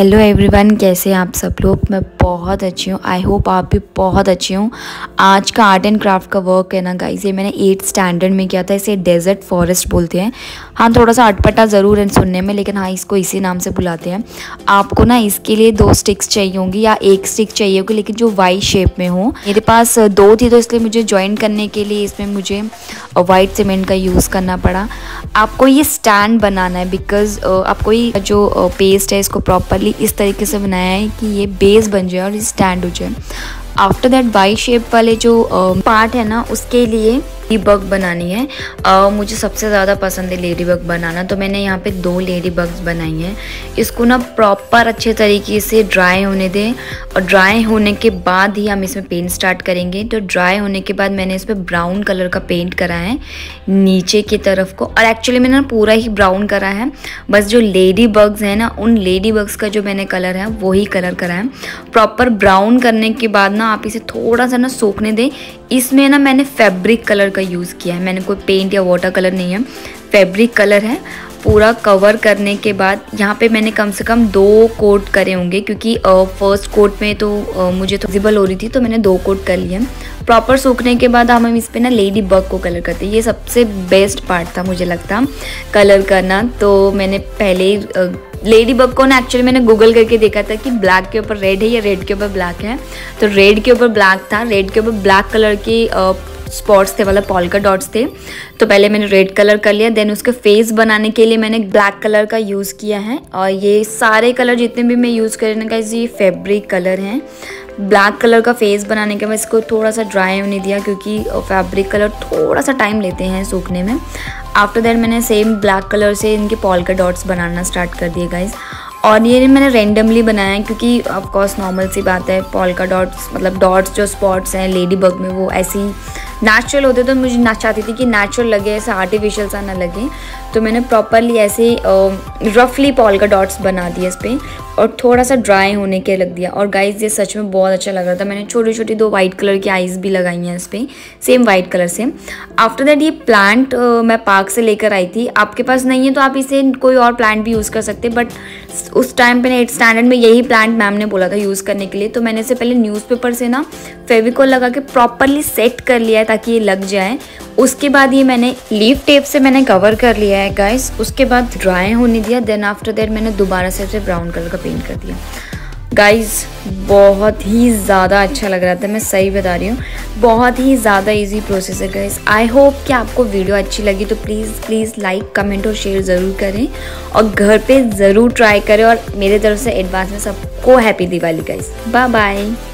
Hello everyone कैसे हैं आप सब लोग? मैं बहुत अच्छी हूँ। आई होप आप भी बहुत अच्छी हूँ। आज का आर्ट एंड क्राफ्ट का वर्क है ना गाइस ये मैंने एट्थ स्टैंडर्ड में किया था, इसे डेजर्ट फॉरेस्ट बोलते हैं। हाँ थोड़ा सा अटपटा ज़रूर है सुनने में, लेकिन हाँ इसको इसी नाम से बुलाते हैं। आपको ना इसके लिए दो स्टिक्स चाहिए होंगी, या एक स्टिक चाहिए होगी, लेकिन जो वाई शेप में हो। मेरे पास दो थी तो इसलिए मुझे ज्वाइन करने के लिए इसमें मुझे वाइट सीमेंट का यूज़ करना पड़ा। आपको ये स्टैंड बनाना है बिकॉज़ आपको ये जो पेस्ट है, इसको प्रॉपरली इस तरीके से बनाया है कि ये बेस बन जाए और स्टैंड हो जाए। आफ्टर दैट वाई शेप वाले जो पार्ट है ना, उसके लिए लेडी बग बनानी है। uh, मुझे सबसे ज़्यादा पसंद है लेडी बग बनाना तो मैंने यहाँ पे दो लेडी बग्स बनाई हैं। इसको ना प्रॉपर अच्छे तरीके से ड्राई होने दें और ड्राई होने के बाद ही हम इसमें पेंट स्टार्ट करेंगे। तो ड्राई होने के बाद मैंने इस पर ब्राउन कलर का पेंट करा है नीचे की तरफ़ को। और एक्चुअली मैंने पूरा ही ब्राउन करा है। बस जो लेडी बग्स हैं ना उन लेडी बग्स का जो मैंने कलर है वही कलर करा है। प्रॉपर ब्राउन करने के बाद ना आप इसे थोड़ा सा ना सोखने दें। इसमें ना मैंने फैब्रिक कलर का यूज़ किया है। मैंने कोई पेंट या वाटर कलर नहीं है। फैब्रिक कलर है। पूरा कवर करने के बाद यहाँ पे मैंने कम से कम दो कोट करे होंगे क्योंकि फ़र्स्ट कोट में तो आ, मुझे तो विजिबल हो रही थी तो मैंने दो कोट कर लिए। प्रॉपर सूखने के बाद हम हम इस पर ना लेडी बग को कलर करते ये सबसे बेस्ट पार्ट था मुझे लगता कलर करना। तो मैंने पहले ही लेडी बग को ना एक्चुअली मैंने गूगल करके देखा था कि ब्लैक के ऊपर रेड है या रेड के ऊपर ब्लैक है। तो रेड के ऊपर ब्लैक था रेड के ऊपर ब्लैक कलर की स्पॉट्स थे मतलब पॉल का डॉट्स थे। तो पहले मैंने रेड कलर कर लिया देन उसके फेस बनाने के लिए मैंने ब्लैक कलर का यूज़ किया है। और ये सारे कलर जितने भी मैं यूज़ कर रही हूँ ये फैब्रिक कलर हैं। ब्लैक कलर का फेस बनाने के बाद इसको थोड़ा सा ड्राई होने दिया क्योंकि फैब्रिक कलर थोड़ा सा टाइम लेते हैं सूखने में। आफ्टर दैट मैंने सेम ब्लैक कलर से इनके पॉल का डॉट्स बनाना स्टार्ट कर दिए गाइज़ और ये मैंने रेंडमली बनाया है क्योंकि ऑफकोर्स नॉर्मल सी बात है पॉल का डॉट्स मतलब डॉट्स जो स्पॉट्स हैं लेडी बग में वो ऐसी नेचुरल होते तो मुझे ना चाहती थी कि नेचुरल लगे, ऐसा आर्टिफिशियल सा ना लगे। तो मैंने प्रॉपरली ऐसे रफली पॉल का डॉट्स बना दिए इस पर और थोड़ा सा ड्राई होने के लग दिया। और गाइस ये सच में बहुत अच्छा लग रहा था। मैंने छोटी छोटी दो वाइट कलर की आइज़ भी लगाई हैं इस पर सेम वाइट कलर से आफ्टर दैट ये प्लांट मैं पार्क से लेकर आई थी। आपके पास नहीं है तो आप इसे कोई और प्लांट भी यूज़ कर सकते बट उस टाइम पे एट स्टैंडर्ड में यही प्लांट मैम ने बोला था यूज़ करने के लिए। तो मैंने इसे पहले न्यूज़पेपर से ना फेविकोल लगा के प्रॉपरली सेट कर लिया ताकि ये लग जाए। उसके बाद ये मैंने लीफ टेप से मैंने कवर कर लिया है गाइस उसके बाद ड्राई होने दिया। देन आफ्टर दैट मैंने दोबारा से उसे ब्राउन कलर का पेंट कर दिया। गाइस बहुत ही ज़्यादा अच्छा लग रहा था। मैं सही बता रही हूँ। बहुत ही ज़्यादा इजी प्रोसेस है गाइस आई होप कि आपको वीडियो अच्छी लगी तो प्लीज़ प्लीज़ लाइक कमेंट और शेयर ज़रूर करें। और घर पे ज़रूर ट्राई करें। और मेरे तरफ़ से एडवांस में सबको happy Diwali guys bye bye